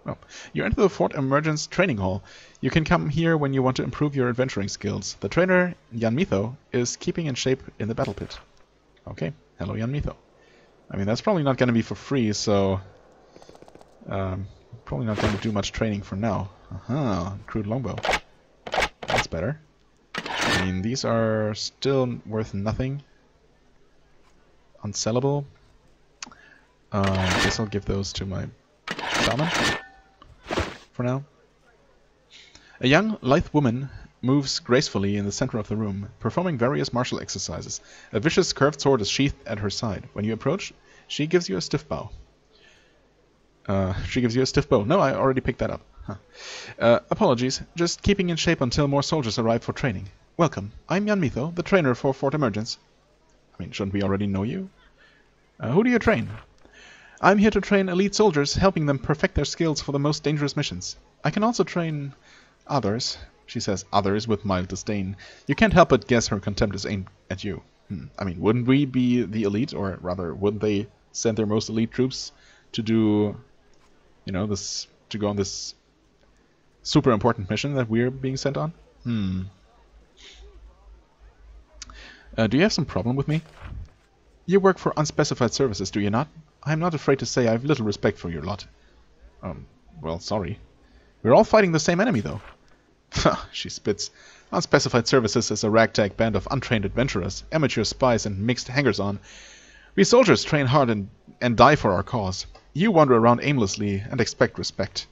Oh. You enter the Fort Emergence Training Hall. You can come here when you want to improve your adventuring skills. The trainer, Jan Mitho, is keeping in shape in the battle pit. Okay, hello Jan Mitho. I mean, that's probably not going to be for free, so... Um, probably not going to do much training for now. Aha, crude longbow. That's better. I mean, these are still worth nothing. Unsellable. Uh, I guess I'll give those to my shaman for now. A young, lithe woman moves gracefully in the center of the room, performing various martial exercises. A vicious curved sword is sheathed at her side. When you approach, she gives you a stiff bow. Uh, she gives you a stiff bow. No, I already picked that up. Huh. Uh, apologies. Just keeping in shape until more soldiers arrive for training. Welcome. I'm Jan Mitho, the trainer for Fort Emergence. I mean, shouldn't we already know you? Uh, who do you train? I'm here to train elite soldiers, helping them perfect their skills for the most dangerous missions. I can also train others. She says others with mild disdain. You can't help but guess her contempt is aimed at you. Hmm. I mean, wouldn't we be the elite, or rather, wouldn't they send their most elite troops to do, you know, this to go on this super important mission that we're being sent on? Hmm. Uh, do you have some problem with me? You work for unspecified services, do you not? I'm not afraid to say I have little respect for your lot. Um, well, sorry. We're all fighting the same enemy, though. she spits. Unspecified services is a ragtag band of untrained adventurers, amateur spies, and mixed hangers-on. We soldiers train hard and, and die for our cause. You wander around aimlessly and expect respect.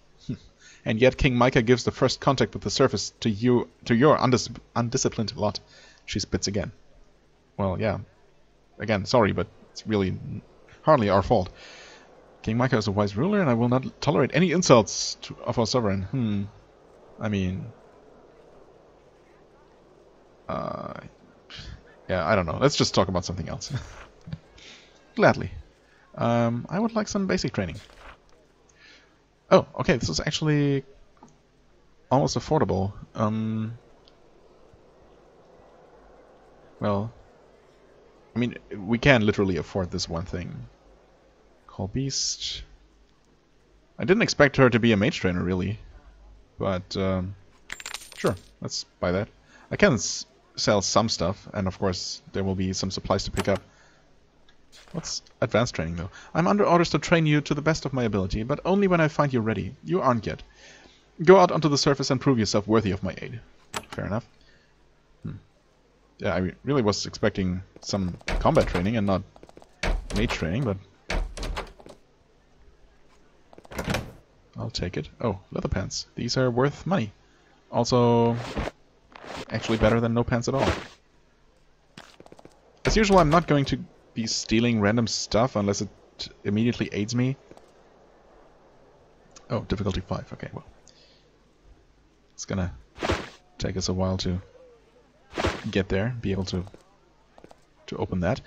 and yet King Micah gives the first contact with the surface to you to your undis undisciplined lot. She spits again. Well, yeah. Again, sorry, but it's really hardly our fault. King Micah is a wise ruler, and I will not tolerate any insults to, of our sovereign. Hmm. I mean... Uh, yeah, I don't know. Let's just talk about something else. Gladly. Um, I would like some basic training. Oh, okay, this is actually almost affordable. Um, well, I mean, we can literally afford this one thing. Call Beast. I didn't expect her to be a mage trainer, really. But, um, sure, let's buy that. I can sell some stuff, and of course there will be some supplies to pick up. What's advanced training, though? I'm under orders to train you to the best of my ability, but only when I find you ready. You aren't yet. Go out onto the surface and prove yourself worthy of my aid. Fair enough yeah, I really was expecting some combat training and not mage training, but I'll take it. Oh, leather pants. These are worth money. Also, actually better than no pants at all. As usual, I'm not going to be stealing random stuff unless it immediately aids me. Oh, difficulty 5. Okay, well. It's gonna take us a while to get there, be able to to open that.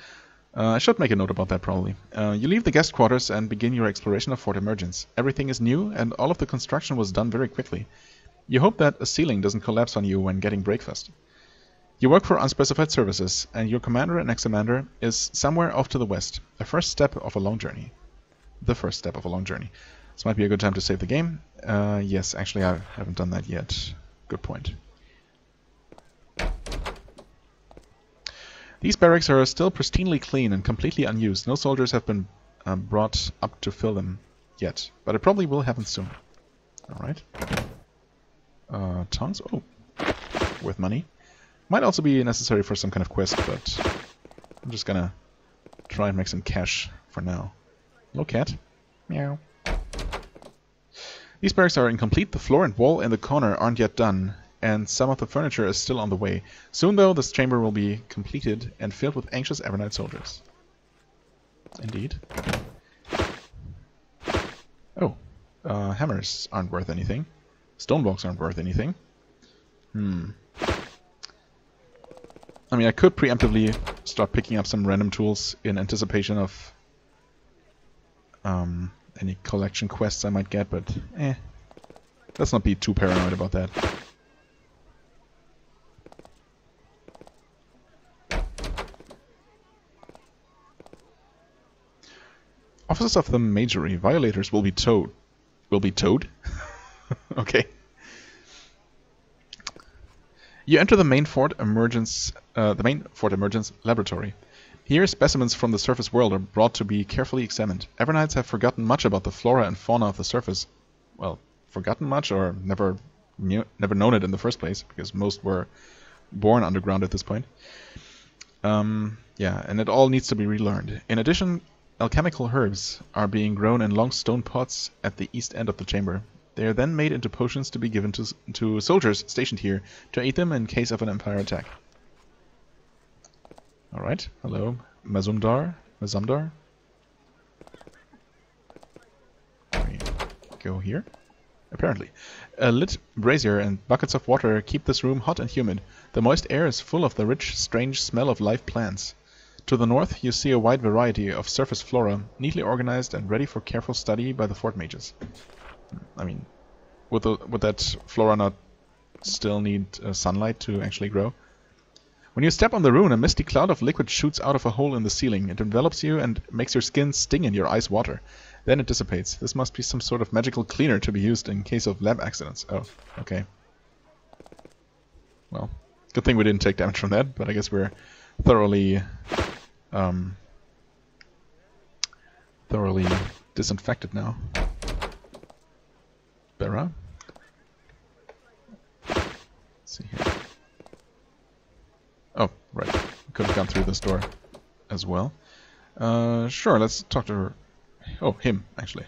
Uh, I should make a note about that probably. Uh, you leave the guest quarters and begin your exploration of Fort Emergence. Everything is new and all of the construction was done very quickly. You hope that a ceiling doesn't collapse on you when getting breakfast. You work for unspecified services and your commander and ex-commander is somewhere off to the west, a first step of a long journey. The first step of a long journey. This might be a good time to save the game. Uh, yes, actually I haven't done that yet. Good point. These barracks are still pristinely clean and completely unused. No soldiers have been uh, brought up to fill them yet, but it probably will happen soon. Alright. Uh, tongs? Oh, worth money. Might also be necessary for some kind of quest, but I'm just gonna try and make some cash for now. Hello, cat. Meow. These barracks are incomplete. The floor and wall in the corner aren't yet done, and some of the furniture is still on the way. Soon, though, this chamber will be completed and filled with anxious Avernite soldiers. Indeed. Oh, uh, hammers aren't worth anything. Stone blocks aren't worth anything. Hmm. I mean, I could preemptively start picking up some random tools in anticipation of um, any collection quests I might get, but eh. Let's not be too paranoid about that. Officers of the Majory, violators will be towed. Will be towed? okay. You enter the main Fort Emergence, uh, the main Fort Emergence laboratory. Here, specimens from the surface world are brought to be carefully examined. Avernites have forgotten much about the flora and fauna of the surface. Well, forgotten much or never, knew, never known it in the first place, because most were born underground at this point. Um, yeah, and it all needs to be relearned. In addition, Alchemical herbs are being grown in long stone pots at the east end of the chamber. They are then made into potions to be given to, to soldiers stationed here to aid them in case of an Empire attack. Alright, hello, Mazumdar, Mazumdar. We go here. Apparently. A lit brazier and buckets of water keep this room hot and humid. The moist air is full of the rich, strange smell of live plants. To the north, you see a wide variety of surface flora, neatly organized and ready for careful study by the fort mages. I mean, would, the, would that flora not still need uh, sunlight to actually grow? When you step on the rune, a misty cloud of liquid shoots out of a hole in the ceiling. It envelops you and makes your skin sting and your eyes water. Then it dissipates. This must be some sort of magical cleaner to be used in case of lab accidents. Oh, okay. Well, good thing we didn't take damage from that, but I guess we're thoroughly um, thoroughly disinfected now. Bera. Let's see here. Oh, right. Could have gone through this door as well. Uh, sure, let's talk to her. Oh, him, actually.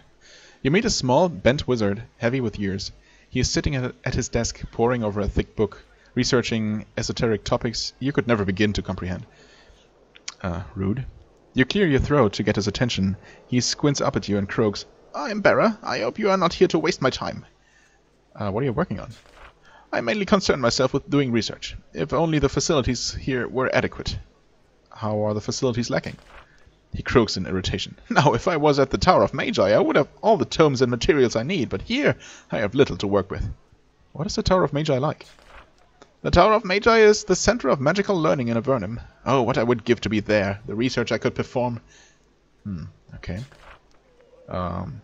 You meet a small, bent wizard, heavy with years. He is sitting at, at his desk, poring over a thick book, researching esoteric topics you could never begin to comprehend. Uh, rude. You clear your throat to get his attention. He squints up at you and croaks, I'm Bera. I hope you are not here to waste my time. Uh, what are you working on? I mainly concern myself with doing research. If only the facilities here were adequate. How are the facilities lacking? He croaks in irritation. Now, if I was at the Tower of Magi, I would have all the tomes and materials I need, but here I have little to work with. What is the Tower of Magi like? The Tower of Magi is the center of magical learning in Avernum. Oh, what I would give to be there. The research I could perform. Hmm, okay. Um,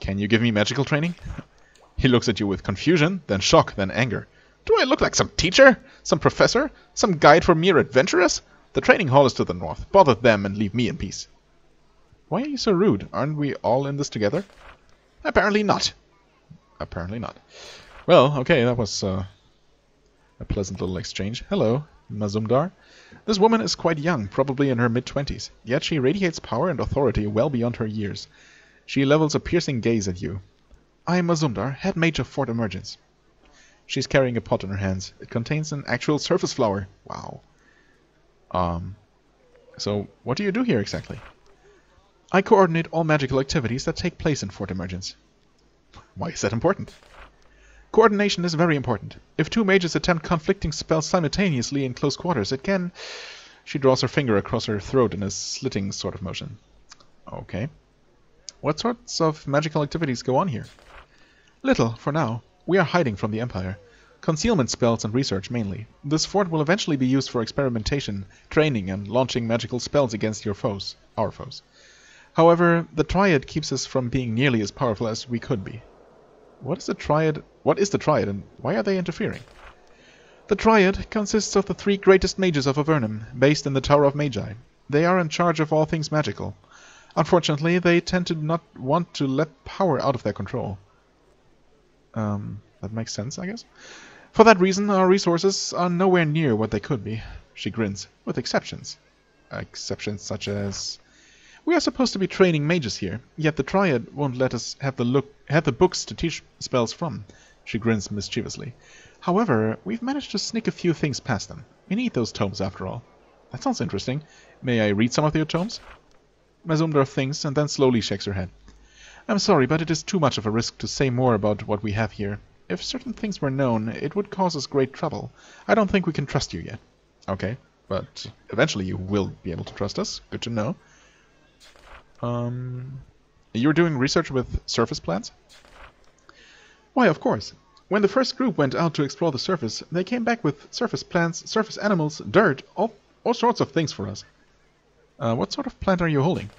can you give me magical training? he looks at you with confusion, then shock, then anger. Do I look like some teacher? Some professor? Some guide for mere adventurers? The training hall is to the north. Bother them and leave me in peace. Why are you so rude? Aren't we all in this together? Apparently not. Apparently not. Well, okay, that was uh, a pleasant little exchange. Hello, Mazumdar. This woman is quite young, probably in her mid-twenties, yet she radiates power and authority well beyond her years. She levels a piercing gaze at you. I am Mazumdar, head mage of Fort Emergence. She's carrying a pot in her hands. It contains an actual surface flower. Wow. Um, so, what do you do here exactly? I coordinate all magical activities that take place in Fort Emergence. Why is that important? Coordination is very important. If two mages attempt conflicting spells simultaneously in close quarters, it can... She draws her finger across her throat in a slitting sort of motion. Okay. What sorts of magical activities go on here? Little, for now. We are hiding from the Empire. Concealment spells and research mainly. This fort will eventually be used for experimentation, training, and launching magical spells against your foes, our foes. However, the Triad keeps us from being nearly as powerful as we could be. What is the Triad? What is the Triad, and why are they interfering? The Triad consists of the three greatest mages of Avernum, based in the Tower of Magi. They are in charge of all things magical. Unfortunately, they tend to not want to let power out of their control. Um, that makes sense, I guess. For that reason, our resources are nowhere near what they could be. She grins, with exceptions. Exceptions such as... We are supposed to be training mages here, yet the Triad won't let us have the look have the books to teach spells from. She grins mischievously. However, we've managed to sneak a few things past them. We need those tomes after all. That sounds interesting. May I read some of your tomes? Mazumdar thinks and then slowly shakes her head. I'm sorry, but it is too much of a risk to say more about what we have here. If certain things were known, it would cause us great trouble. I don't think we can trust you yet. Okay, but eventually you will be able to trust us. Good to know. Um, you were doing research with surface plants? Why, of course. When the first group went out to explore the surface, they came back with surface plants, surface animals, dirt, all, all sorts of things for us. Uh, what sort of plant are you holding?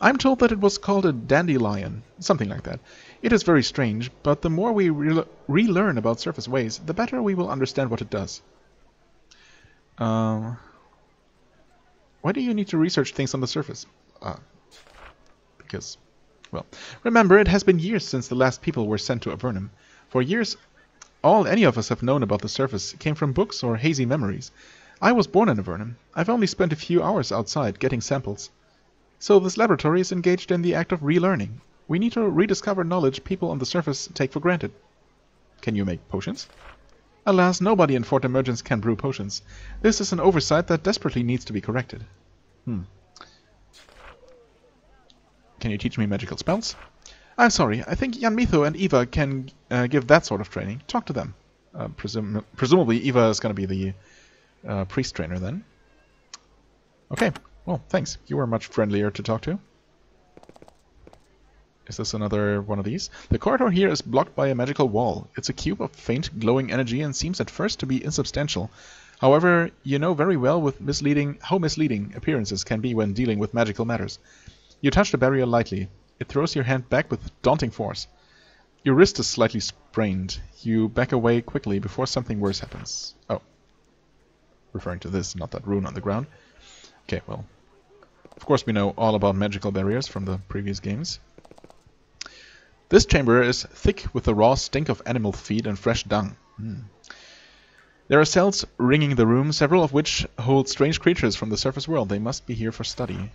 I'm told that it was called a dandelion, something like that. It is very strange, but the more we re relearn about surface ways, the better we will understand what it does. Uh, why do you need to research things on the surface? Uh, because, well, remember, it has been years since the last people were sent to Avernum. For years, all any of us have known about the surface came from books or hazy memories. I was born in Avernum. I've only spent a few hours outside getting samples. So this laboratory is engaged in the act of relearning. We need to rediscover knowledge people on the surface take for granted. Can you make potions? Alas, nobody in Fort Emergence can brew potions. This is an oversight that desperately needs to be corrected. Hmm. Can you teach me magical spells? I'm sorry, I think Jan Mitho and Eva can uh, give that sort of training. Talk to them. Uh, presum presumably Eva is going to be the uh, priest trainer then. Okay, well, thanks. You were much friendlier to talk to. Is this another one of these? The corridor here is blocked by a magical wall. It's a cube of faint, glowing energy and seems at first to be insubstantial. However, you know very well with misleading how misleading appearances can be when dealing with magical matters. You touch the barrier lightly. It throws your hand back with daunting force. Your wrist is slightly sprained. You back away quickly before something worse happens. Oh. Referring to this, not that rune on the ground. Okay, well. Of course we know all about magical barriers from the previous games. This chamber is thick with the raw stink of animal feed and fresh dung. Mm. There are cells ringing the room, several of which hold strange creatures from the surface world. They must be here for study.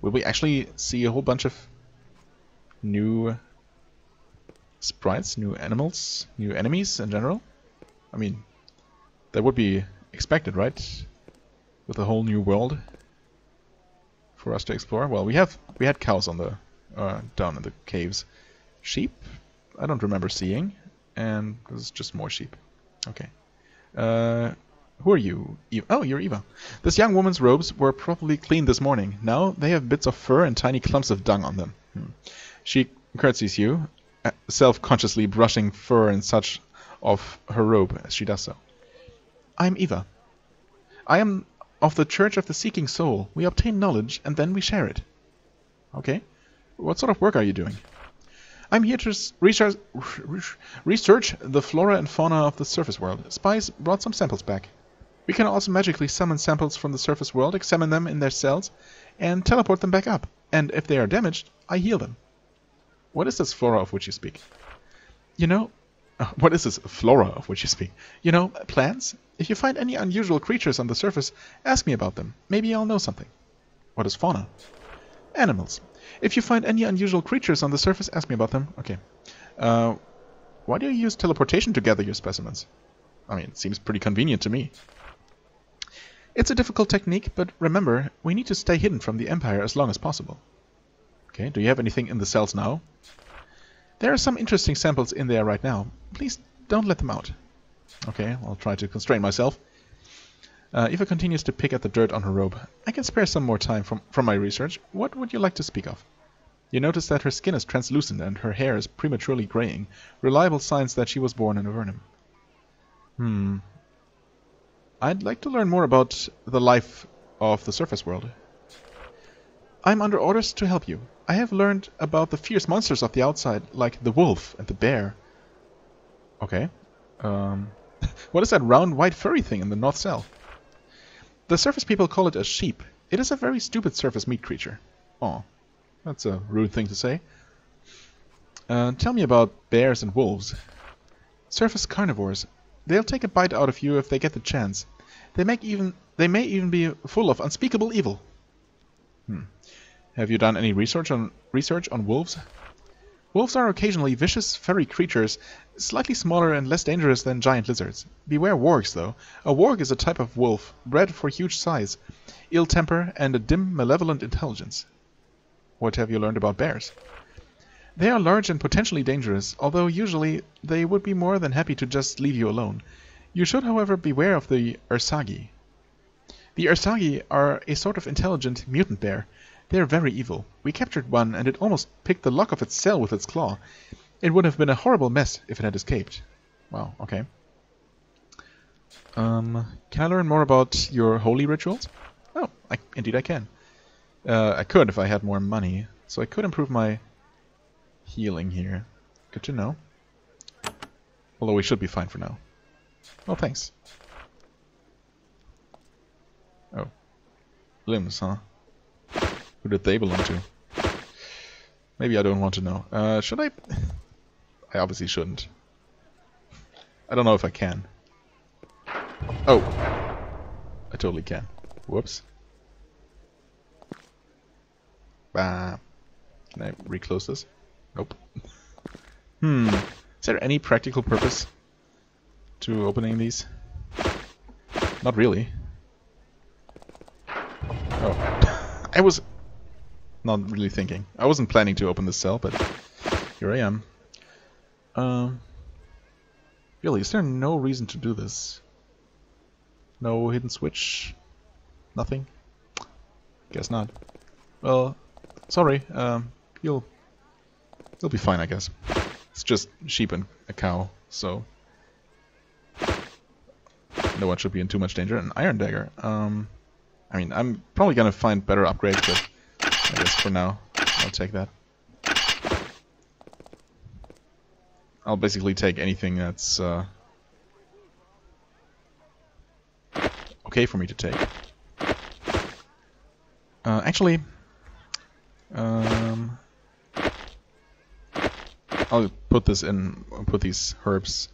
Will we actually see a whole bunch of new sprites, new animals, new enemies in general? I mean, that would be expected, right? With a whole new world for us to explore. Well, we have we had cows on the uh, down in the caves sheep. I don't remember seeing, and there's just more sheep. Okay. Uh, who are you? Oh, you're Eva. This young woman's robes were probably cleaned this morning. Now they have bits of fur and tiny clumps of dung on them. Hmm. She curtsies you, uh, self-consciously brushing fur and such off her robe as she does so. I'm Eva. I am of the Church of the Seeking Soul. We obtain knowledge and then we share it. Okay. What sort of work are you doing? I'm here to research, research the flora and fauna of the surface world. Spies brought some samples back. We can also magically summon samples from the surface world, examine them in their cells, and teleport them back up. And if they are damaged, I heal them. What is this flora of which you speak? You know, what is this flora of which you speak? You know, plants? If you find any unusual creatures on the surface, ask me about them. Maybe I'll know something. What is fauna? Animals. If you find any unusual creatures on the surface, ask me about them. Okay. Uh, why do you use teleportation to gather your specimens? I mean, it seems pretty convenient to me. It's a difficult technique, but remember, we need to stay hidden from the Empire as long as possible. Okay, do you have anything in the cells now? There are some interesting samples in there right now. Please don't let them out. Okay, I'll try to constrain myself. Uh, Eva continues to pick at the dirt on her robe. I can spare some more time from, from my research. What would you like to speak of? You notice that her skin is translucent and her hair is prematurely graying, reliable signs that she was born in Avernum. Hmm. I'd like to learn more about the life of the surface world. I'm under orders to help you. I have learned about the fierce monsters of the outside, like the wolf and the bear. Okay. Um, what is that round white furry thing in the north cell? The surface people call it a sheep. It is a very stupid surface meat creature. Oh, that's a rude thing to say. Uh, tell me about bears and wolves. Surface carnivores. They'll take a bite out of you if they get the chance. They make even they may even be full of unspeakable evil. Hmm. Have you done any research on research on wolves? Wolves are occasionally vicious, furry creatures, slightly smaller and less dangerous than giant lizards. Beware wargs, though. A warg is a type of wolf, bred for huge size, ill temper, and a dim, malevolent intelligence. What have you learned about bears? They are large and potentially dangerous, although usually they would be more than happy to just leave you alone. You should, however, beware of the Ursagi. The Ursagi are a sort of intelligent mutant bear. They are very evil. We captured one, and it almost picked the lock of its cell with its claw. It would have been a horrible mess if it had escaped. Wow, okay. Um, can I learn more about your holy rituals? Oh, I, indeed I can. Uh, I could if I had more money, so I could improve my healing here. Good to know. Although we should be fine for now. Oh, thanks. Oh. Limbs, huh? Who did they belong to? Maybe I don't want to know. Uh, should I? I obviously shouldn't. I don't know if I can. Oh. I totally can. Whoops. Bah. Can I reclose this? Nope. Hmm. Is there any practical purpose to opening these? Not really. Oh. I was not really thinking. I wasn't planning to open this cell, but here I am. Um, really, is there no reason to do this? No hidden switch? Nothing? Guess not. Well, sorry, um, you'll you'll be fine, I guess. It's just sheep and a cow, so no one should be in too much danger. An iron dagger. Um, I mean, I'm probably gonna find better upgrades, but I guess for now, I'll take that. I'll basically take anything that's uh, okay for me to take. Uh, actually, um, I'll put this in, put these herbs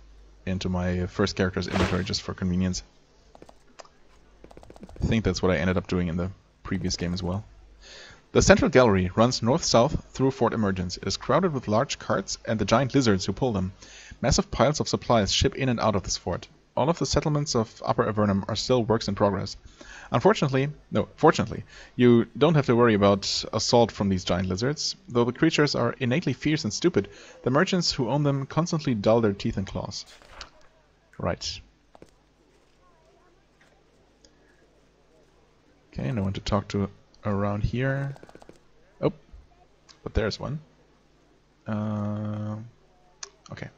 into my first character's inventory just for convenience. I think that's what I ended up doing in the previous game as well. The central gallery runs north-south through Fort Emergence. It is crowded with large carts and the giant lizards who pull them. Massive piles of supplies ship in and out of this fort. All of the settlements of Upper Avernum are still works in progress. Unfortunately, no, fortunately, you don't have to worry about assault from these giant lizards. Though the creatures are innately fierce and stupid, the merchants who own them constantly dull their teeth and claws. Right. Okay, no one to talk to around here. Oh, but there's one. Uh, okay.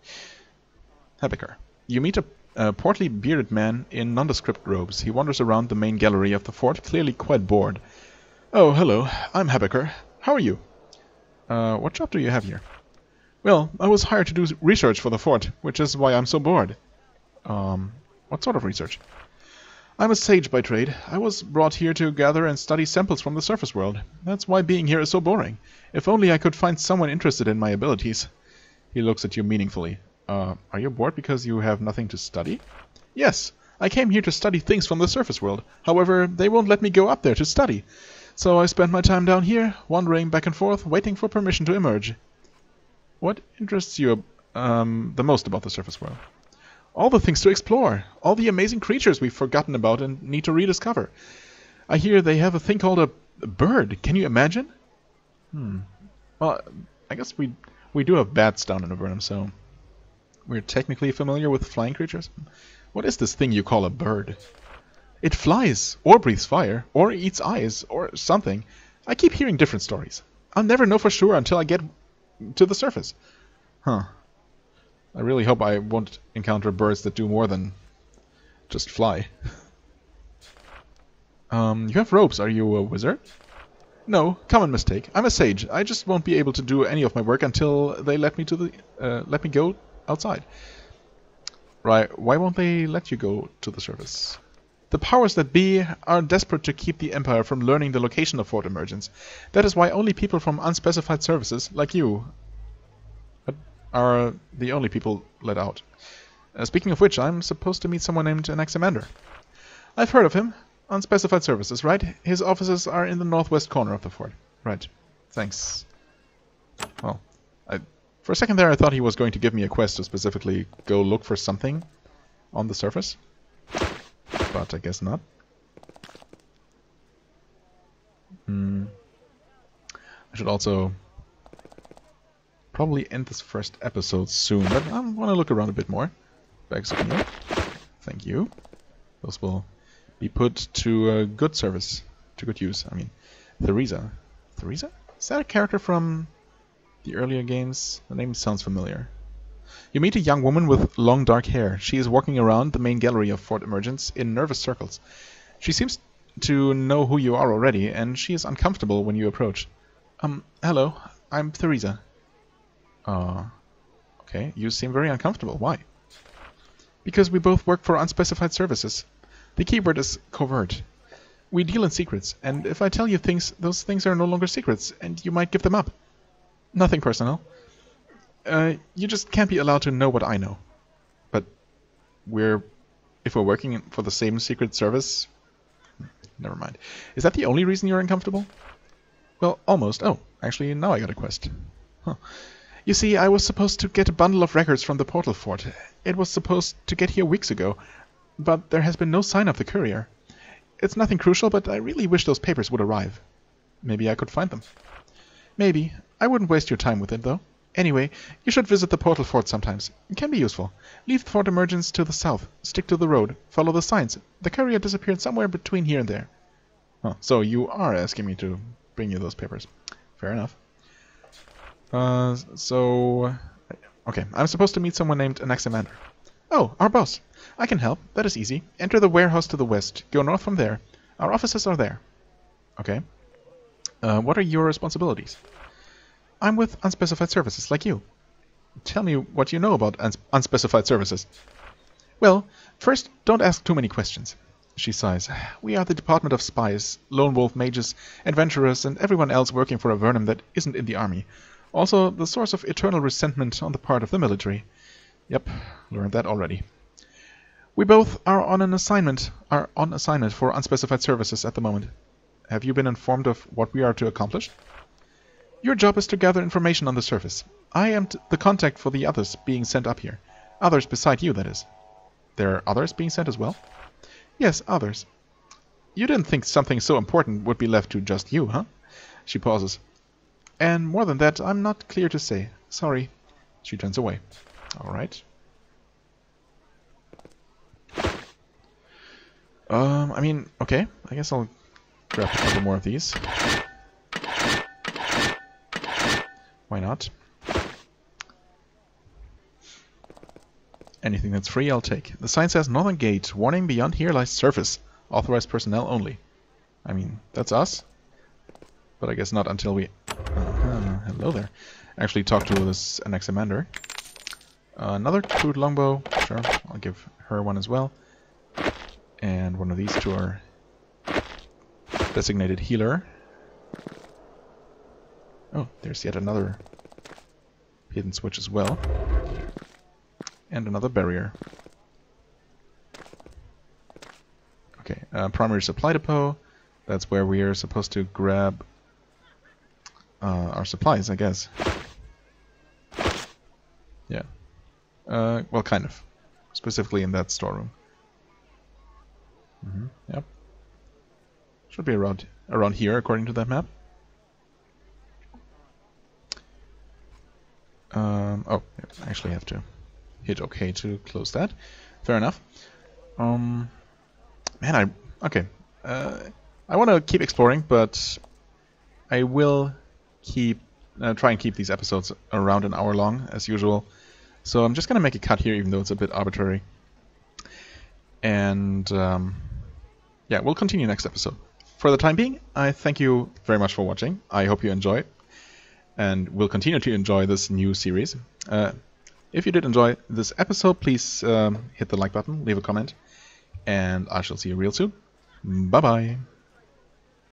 Habeker. You meet a, a, portly bearded man in nondescript robes. He wanders around the main gallery of the fort, clearly quite bored. Oh, hello. I'm Habeker. How are you? Uh, what job do you have here? Well, I was hired to do research for the fort, which is why I'm so bored. Um, what sort of research? I'm a sage by trade. I was brought here to gather and study samples from the surface world. That's why being here is so boring. If only I could find someone interested in my abilities. He looks at you meaningfully. Uh, are you bored because you have nothing to study? Yes, I came here to study things from the surface world. However, they won't let me go up there to study. So I spend my time down here, wandering back and forth, waiting for permission to emerge. What interests you um, the most about the surface world? All the things to explore, all the amazing creatures we've forgotten about and need to rediscover. I hear they have a thing called a, bird. Can you imagine? Hmm. Well, I guess we we do have bats down in Avernum, so we're technically familiar with flying creatures. What is this thing you call a bird? It flies, or breathes fire, or eats eyes, or something. I keep hearing different stories. I'll never know for sure until I get to the surface. Huh. I really hope I won't encounter birds that do more than just fly. um, you have ropes. Are you a wizard? No, common mistake. I'm a sage. I just won't be able to do any of my work until they let me to the uh, let me go outside. Right? Why won't they let you go to the surface? The powers that be are desperate to keep the Empire from learning the location of Fort Emergence. That is why only people from unspecified services, like you, are the only people let out. Uh, speaking of which, I'm supposed to meet someone named Anaximander. I've heard of him. Unspecified services, right? His offices are in the northwest corner of the fort. Right. Thanks. Well, for a second there I thought he was going to give me a quest to specifically go look for something on the surface. But I guess not. Hmm. I should also probably end this first episode soon, but I want to look around a bit more. Bags of milk. Thank you. Those will be put to uh, good service, to good use. I mean, Theresa. Theresa? Is that a character from the earlier games? The name sounds familiar. You meet a young woman with long dark hair. She is walking around the main gallery of Fort Emergence in nervous circles. She seems to know who you are already, and she is uncomfortable when you approach. Um, hello, I'm Theresa. Uh, okay, you seem very uncomfortable. Why? Because we both work for unspecified services. The keyword is covert. We deal in secrets, and if I tell you things, those things are no longer secrets, and you might give them up. Nothing personal. Uh, you just can't be allowed to know what I know. But we're... If we're working for the same secret service... Never mind. Is that the only reason you're uncomfortable? Well, almost. Oh, actually, now I got a quest. Huh. You see, I was supposed to get a bundle of records from the portal fort. It was supposed to get here weeks ago, but there has been no sign of the courier. It's nothing crucial, but I really wish those papers would arrive. Maybe I could find them. Maybe. I wouldn't waste your time with it, though. Anyway, you should visit the portal fort sometimes. It can be useful. Leave the fort emergence to the south. Stick to the road. Follow the signs. The courier disappeared somewhere between here and there. So you are asking me to bring you those papers. Fair enough. Uh, so... Okay, I'm supposed to meet someone named Anaximander. Oh, our boss. I can help. That is easy. Enter the warehouse to the west. Go north from there. Our offices are there. Okay. Uh, what are your responsibilities? I'm with unspecified services, like you. Tell me what you know about uns unspecified services. Well, first, don't ask too many questions. She sighs. We are the Department of Spies, Lone Wolf Mages, Adventurers, and everyone else working for Avernum that isn't in the army. Also, the source of eternal resentment on the part of the military. Yep, learned that already. We both are on an assignment are on assignment for unspecified services at the moment. Have you been informed of what we are to accomplish? Your job is to gather information on the surface. I am the contact for the others being sent up here. Others beside you, that is. There are others being sent as well? Yes, others. You didn't think something so important would be left to just you, huh? She pauses. And more than that, I'm not clear to say. Sorry. She turns away. Alright. Um, I mean, okay. I guess I'll grab a couple more of these. Why not? Anything that's free, I'll take. The sign says Northern Gate. Warning, beyond here lies surface. Authorized personnel only. I mean, that's us. But I guess not until we... Uh, hello there. Actually talk to this Anaximander. Uh, another crude longbow. Sure, I'll give her one as well. And one of these to our designated healer. Oh, there's yet another hidden switch as well. And another barrier. Okay, uh, primary supply depot. That's where we are supposed to grab uh, our supplies, I guess. Yeah. Uh, well, kind of. Specifically in that storeroom. Mm -hmm. Yep. Should be around around here, according to that map. Um, oh, I actually have to hit OK to close that. Fair enough. Um, man, I okay. Uh, I want to keep exploring, but I will keep uh, try and keep these episodes around an hour long as usual. So I'm just gonna make a cut here, even though it's a bit arbitrary. And um, yeah, we'll continue next episode. For the time being, I thank you very much for watching. I hope you enjoy and will continue to enjoy this new series. Uh, if you did enjoy this episode, please um, hit the like button, leave a comment, and I shall see you real soon. Bye bye.